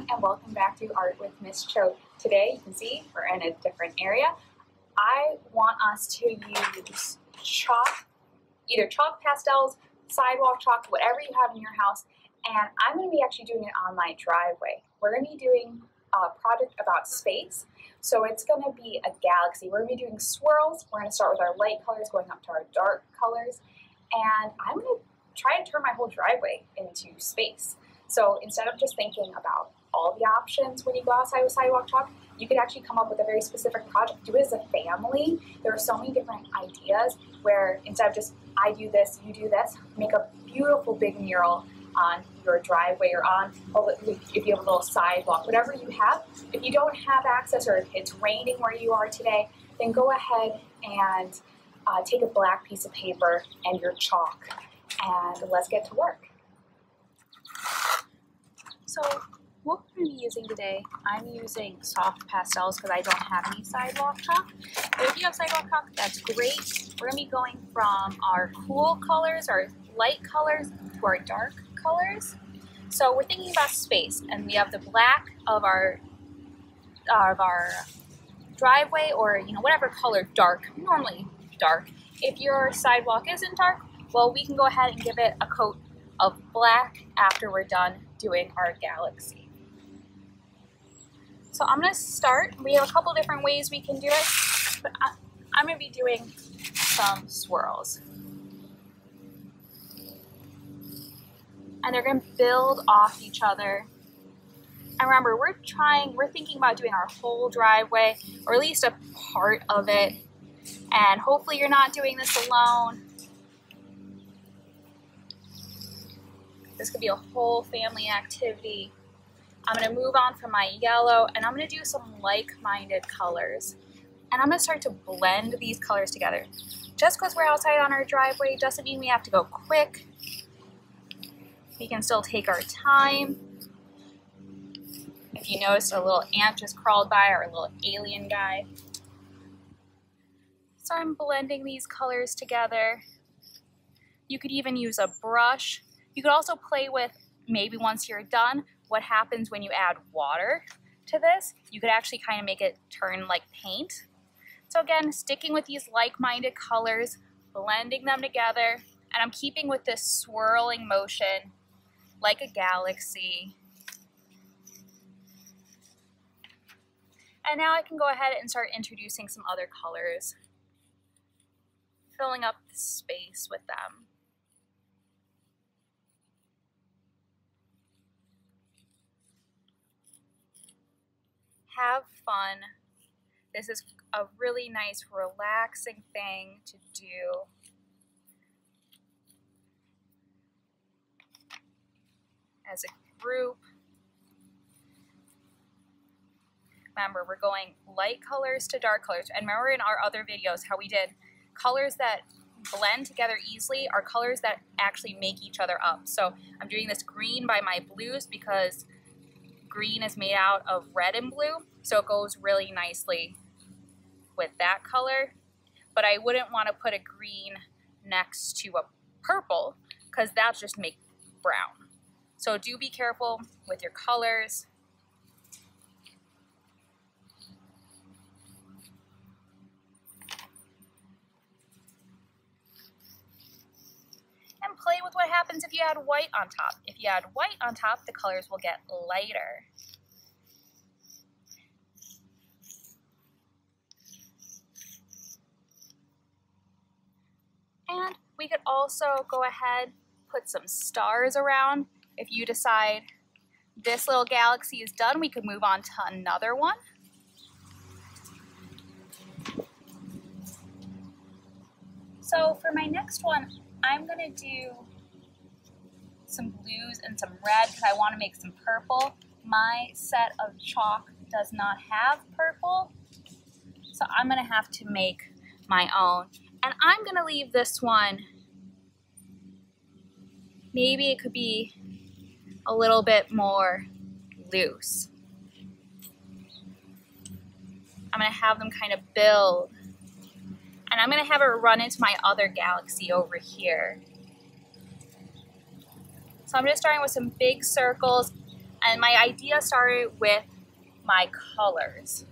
everyone and welcome back to Art with Miss Choate. Today you can see we're in a different area. I want us to use chalk, either chalk pastels, sidewalk chalk, whatever you have in your house, and I'm going to be actually doing it on my driveway. We're going to be doing a project about space, so it's going to be a galaxy. We're going to be doing swirls. We're going to start with our light colors going up to our dark colors, and I'm going to try and turn my whole driveway into space. So instead of just thinking about all the options when you go outside with sidewalk chalk, you could actually come up with a very specific project. Do it as a family. There are so many different ideas where instead of just I do this, you do this, make a beautiful big mural on your driveway or on if you have a little sidewalk, whatever you have. If you don't have access or if it's raining where you are today, then go ahead and uh, take a black piece of paper and your chalk and let's get to work. So what we're going to be using today, I'm using soft pastels because I don't have any sidewalk chalk. But if you have sidewalk chalk, that's great. We're going to be going from our cool colors, our light colors, to our dark colors. So we're thinking about space, and we have the black of our of our driveway, or you know whatever color dark, normally dark. If your sidewalk isn't dark, well, we can go ahead and give it a coat of black after we're done doing our galaxy. So I'm going to start. We have a couple different ways we can do it, but I, I'm going to be doing some swirls. And they're going to build off each other. And remember, we're trying, we're thinking about doing our whole driveway, or at least a part of it. And hopefully you're not doing this alone. This could be a whole family activity. I'm to move on from my yellow and I'm to do some like-minded colors. And I'm to start to blend these colors together. Just because we're outside on our driveway doesn't mean we have to go quick. We can still take our time. If you noticed a little ant just crawled by or a little alien guy. So I'm blending these colors together. You could even use a brush you could also play with, maybe once you're done, what happens when you add water to this. You could actually kind of make it turn like paint. So again, sticking with these like-minded colors, blending them together, and I'm keeping with this swirling motion like a galaxy. And now I can go ahead and start introducing some other colors, filling up the space with them. Have fun. This is a really nice, relaxing thing to do. As a group. Remember, we're going light colors to dark colors. And remember in our other videos how we did colors that blend together easily are colors that actually make each other up. So I'm doing this green by my blues because green is made out of red and blue, so it goes really nicely with that color. But I wouldn't want to put a green next to a purple because that's just make brown. So do be careful with your colors. and play with what happens if you add white on top. If you add white on top, the colors will get lighter. And we could also go ahead, put some stars around. If you decide this little galaxy is done, we could move on to another one. So for my next one, I'm gonna do some blues and some red because I want to make some purple. My set of chalk does not have purple, so I'm gonna have to make my own. And I'm gonna leave this one, maybe it could be a little bit more loose. I'm gonna have them kind of build and I'm going to have it run into my other galaxy over here. So I'm just starting with some big circles. And my idea started with my colors.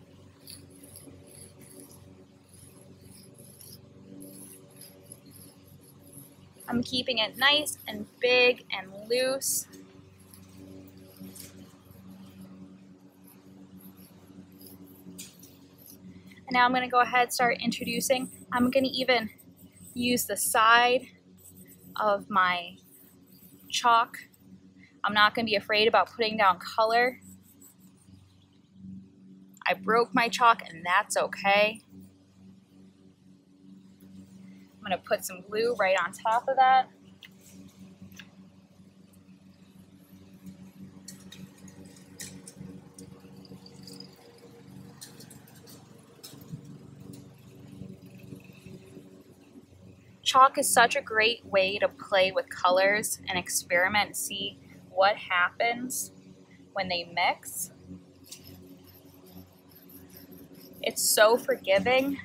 I'm keeping it nice and big and loose. Now I'm going to go ahead start introducing. I'm going to even use the side of my chalk. I'm not going to be afraid about putting down color. I broke my chalk and that's okay. I'm going to put some glue right on top of that. Chalk is such a great way to play with colors and experiment see what happens when they mix. It's so forgiving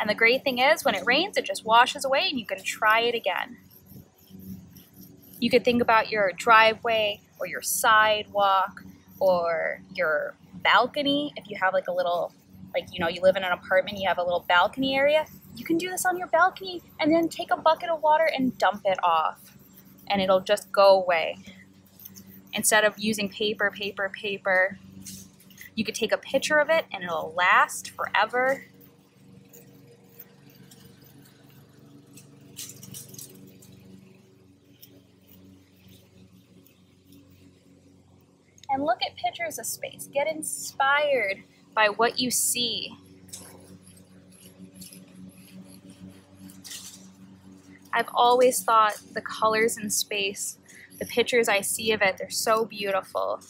and the great thing is, when it rains, it just washes away and you can try it again. You could think about your driveway or your sidewalk or your balcony. If you have like a little, like, you know, you live in an apartment, you have a little balcony area, you can do this on your balcony and then take a bucket of water and dump it off and it'll just go away. Instead of using paper, paper, paper, you could take a picture of it and it'll last forever and look at pictures of space. Get inspired by what you see. I've always thought the colors in space, the pictures I see of it, they're so beautiful.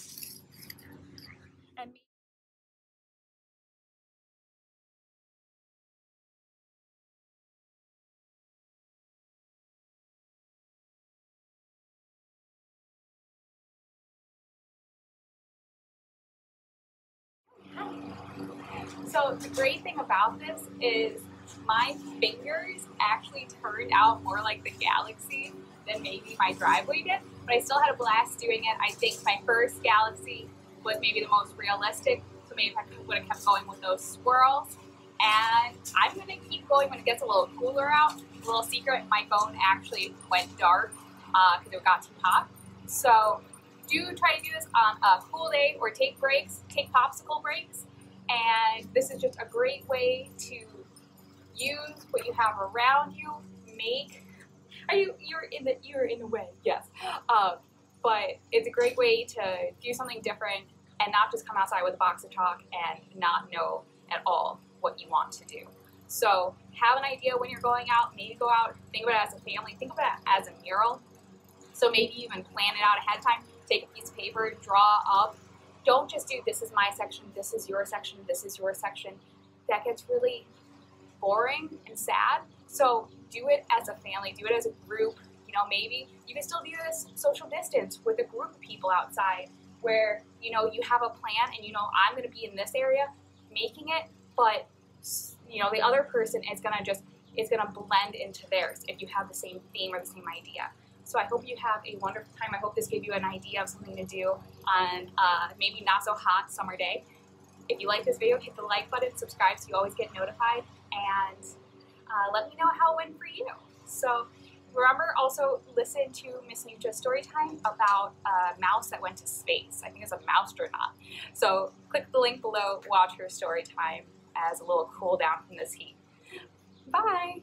So the great thing about this is my fingers actually turned out more like the galaxy than maybe my driveway did, but I still had a blast doing it. I think my first galaxy was maybe the most realistic, so maybe I would have kept going with those swirls. And I'm gonna keep going when it gets a little cooler out. A little secret, my phone actually went dark because uh, it got too hot. So do try to do this on a cool day or take breaks, take popsicle breaks and this is just a great way to use what you have around you, make. Are you you're in the you're in the way, yes. Um, but it's a great way to do something different and not just come outside with a box of chalk and not know at all what you want to do. So have an idea when you're going out, maybe go out, think about it as a family, think about it as a mural. So maybe even plan it out ahead of time, take a piece of paper, draw up don't just do this is my section, this is your section, this is your section. That gets really boring and sad. So do it as a family, do it as a group. You know, maybe you can still do this social distance with a group of people outside where, you know, you have a plan and you know, I'm going to be in this area making it, but, you know, the other person is going to just, is going to blend into theirs if you have the same theme or the same idea. So I hope you have a wonderful time. I hope this gave you an idea of something to do on uh, maybe not so hot summer day. If you like this video, hit the like button, subscribe so you always get notified, and uh, let me know how it went for you. So remember also listen to Miss Nuccia's story time about a mouse that went to space. I think it's a mousetronaut. So click the link below, watch her story time as a little cool down from this heat. Bye!